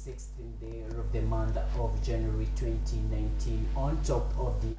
16th day of the month of January 2019. On top of the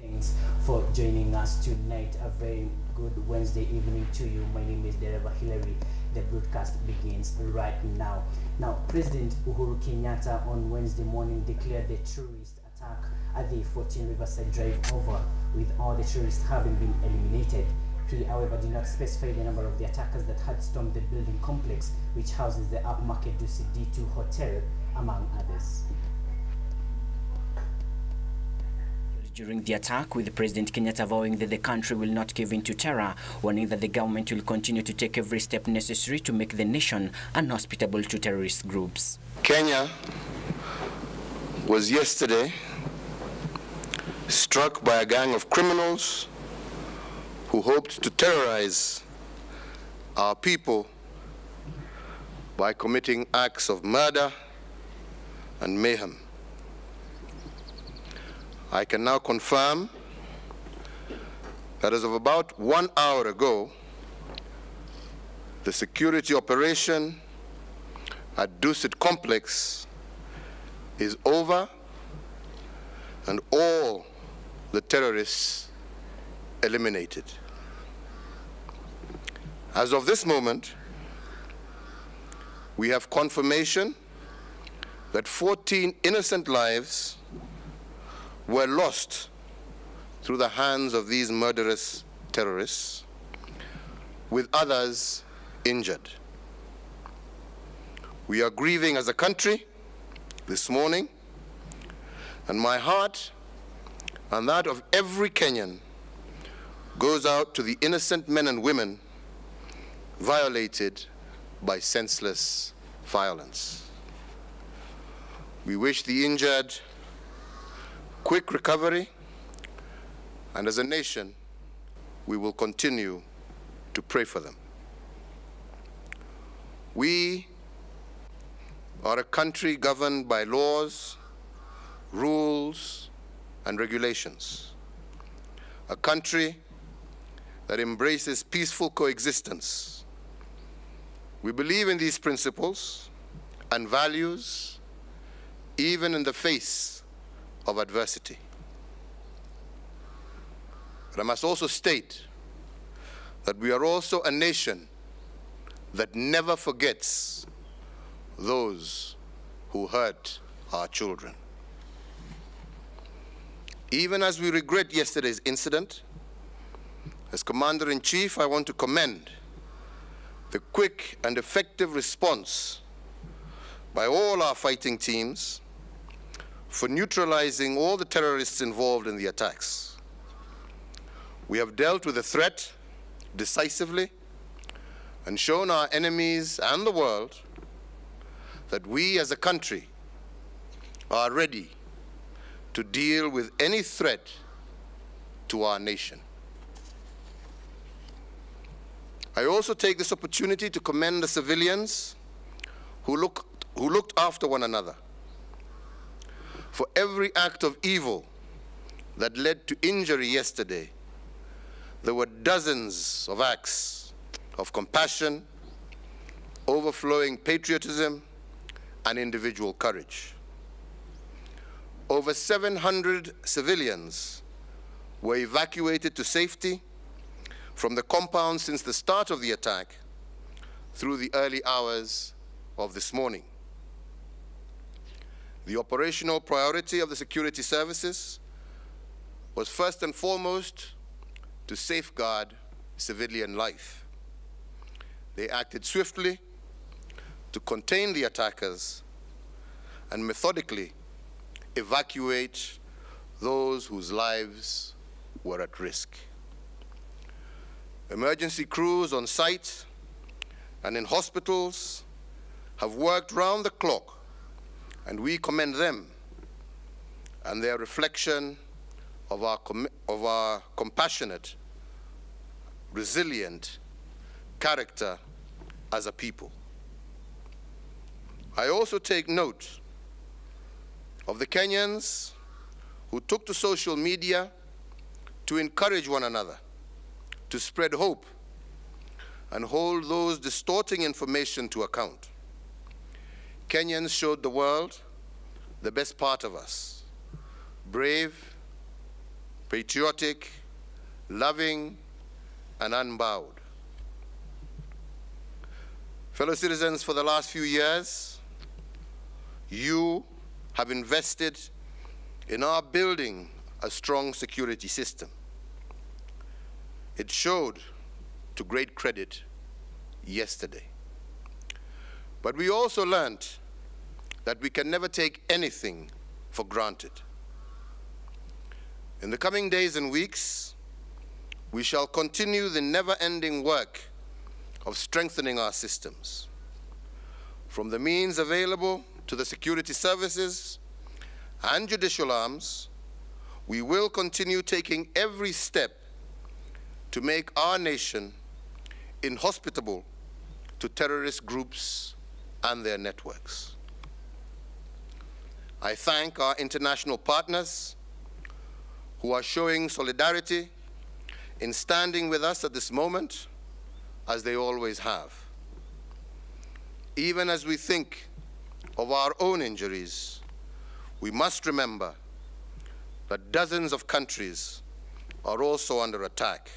thanks for joining us tonight. A very good Wednesday evening to you. My name is Dereva Hillary. The broadcast begins right now. Now, President Uhuru Kenyatta on Wednesday morning declared the terrorist attack at the 14 Riverside Drive over, with all the terrorists having been eliminated. He, however, did not specify the number of the attackers that had stormed the building complex, which houses the upmarket Dusit D2 Hotel, among others. During the attack, with President Kenyatta vowing that the country will not give in to terror, warning that the government will continue to take every step necessary to make the nation unhospitable to terrorist groups. Kenya was yesterday struck by a gang of criminals who hoped to terrorize our people by committing acts of murder and mayhem. I can now confirm that as of about one hour ago, the security operation at Dusit Complex is over and all the terrorists eliminated. As of this moment, we have confirmation that 14 innocent lives were lost through the hands of these murderous terrorists, with others injured. We are grieving as a country this morning, and my heart and that of every Kenyan goes out to the innocent men and women violated by senseless violence. We wish the injured quick recovery, and as a nation, we will continue to pray for them. We are a country governed by laws, rules, and regulations. A country that embraces peaceful coexistence. We believe in these principles and values even in the face of adversity. But I must also state that we are also a nation that never forgets those who hurt our children. Even as we regret yesterday's incident, as Commander-in-Chief, I want to commend the quick and effective response by all our fighting teams for neutralizing all the terrorists involved in the attacks. We have dealt with the threat decisively and shown our enemies and the world that we as a country are ready to deal with any threat to our nation. I also take this opportunity to commend the civilians who, who looked after one another for every act of evil that led to injury yesterday, there were dozens of acts of compassion, overflowing patriotism, and individual courage. Over 700 civilians were evacuated to safety from the compound since the start of the attack through the early hours of this morning. The operational priority of the security services was first and foremost to safeguard civilian life. They acted swiftly to contain the attackers and methodically evacuate those whose lives were at risk. Emergency crews on site and in hospitals have worked round the clock and we commend them and their reflection of our, of our compassionate, resilient character as a people. I also take note of the Kenyans who took to social media to encourage one another, to spread hope, and hold those distorting information to account. Kenyans showed the world the best part of us brave, patriotic, loving, and unbowed. Fellow citizens, for the last few years, you have invested in our building a strong security system. It showed to great credit yesterday. But we also learned that we can never take anything for granted. In the coming days and weeks, we shall continue the never-ending work of strengthening our systems. From the means available to the security services and judicial arms, we will continue taking every step to make our nation inhospitable to terrorist groups and their networks. I thank our international partners who are showing solidarity in standing with us at this moment, as they always have. Even as we think of our own injuries, we must remember that dozens of countries are also under attack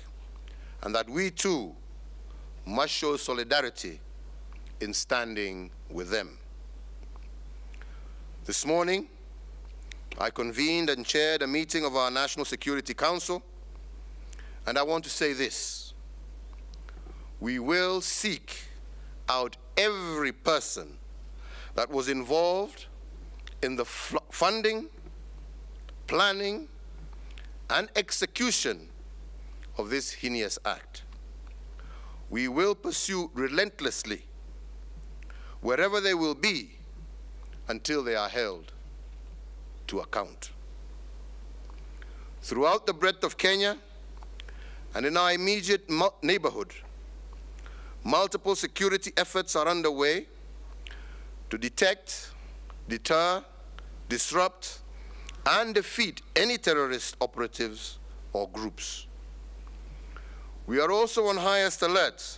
and that we too must show solidarity in standing with them. This morning, I convened and chaired a meeting of our National Security Council, and I want to say this. We will seek out every person that was involved in the funding, planning, and execution of this heinous act. We will pursue relentlessly wherever they will be until they are held to account. Throughout the breadth of Kenya and in our immediate neighborhood, multiple security efforts are underway to detect, deter, disrupt, and defeat any terrorist operatives or groups. We are also on highest alert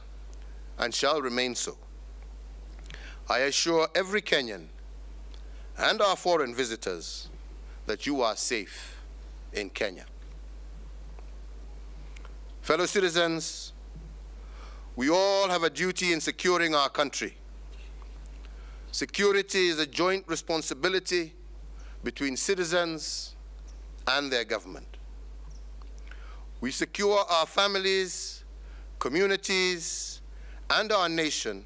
and shall remain so. I assure every Kenyan and our foreign visitors that you are safe in Kenya. Fellow citizens, we all have a duty in securing our country. Security is a joint responsibility between citizens and their government. We secure our families, communities, and our nation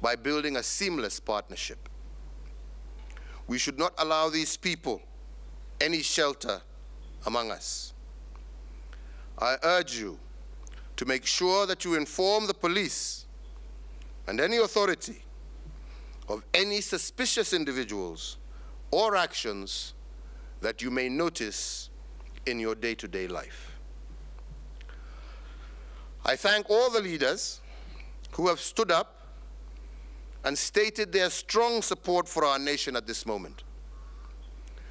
by building a seamless partnership. We should not allow these people any shelter among us. I urge you to make sure that you inform the police and any authority of any suspicious individuals or actions that you may notice in your day-to-day -day life. I thank all the leaders who have stood up and stated their strong support for our nation at this moment.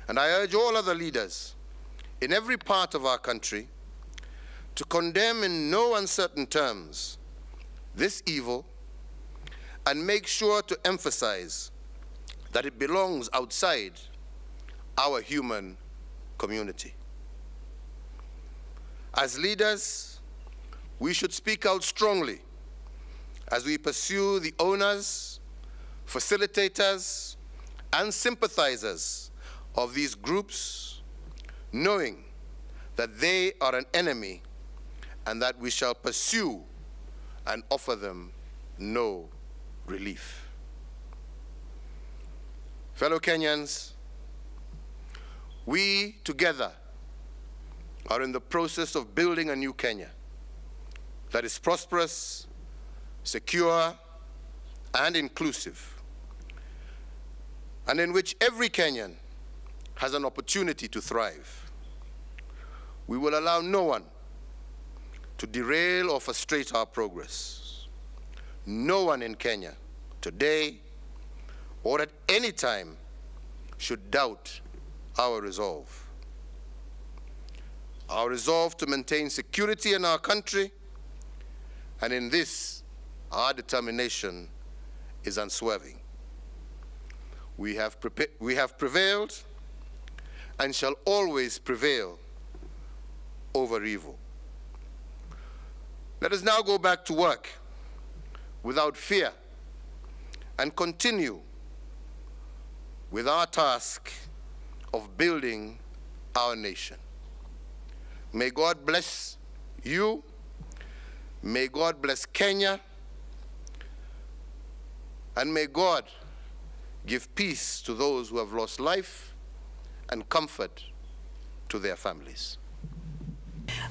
And I urge all other leaders in every part of our country to condemn in no uncertain terms this evil and make sure to emphasize that it belongs outside our human community. As leaders, we should speak out strongly as we pursue the owners, facilitators, and sympathizers of these groups, knowing that they are an enemy and that we shall pursue and offer them no relief. Fellow Kenyans, we together are in the process of building a new Kenya that is prosperous, secure, and inclusive, and in which every Kenyan has an opportunity to thrive. We will allow no one to derail or frustrate our progress. No one in Kenya today or at any time should doubt our resolve. Our resolve to maintain security in our country, and in this, our determination is unswerving. We have, we have prevailed and shall always prevail over evil. Let us now go back to work without fear and continue with our task of building our nation. May God bless you. May God bless Kenya. And may God give peace to those who have lost life and comfort to their families.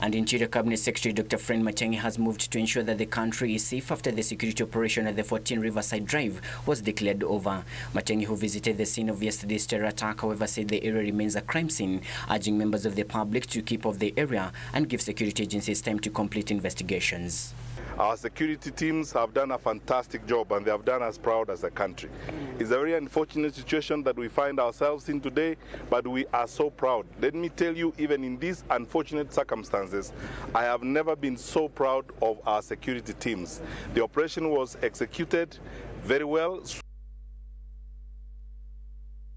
And Interior Cabinet Secretary Dr. Fred Matiang'i has moved to ensure that the country is safe after the security operation at the 14 Riverside Drive was declared over. Matiang'i, who visited the scene of yesterday's terror attack, however, said the area remains a crime scene, urging members of the public to keep off the area and give security agencies time to complete investigations. Our security teams have done a fantastic job and they have done us proud as a country. It's a very unfortunate situation that we find ourselves in today, but we are so proud. Let me tell you, even in these unfortunate circumstances, I have never been so proud of our security teams. The operation was executed very well.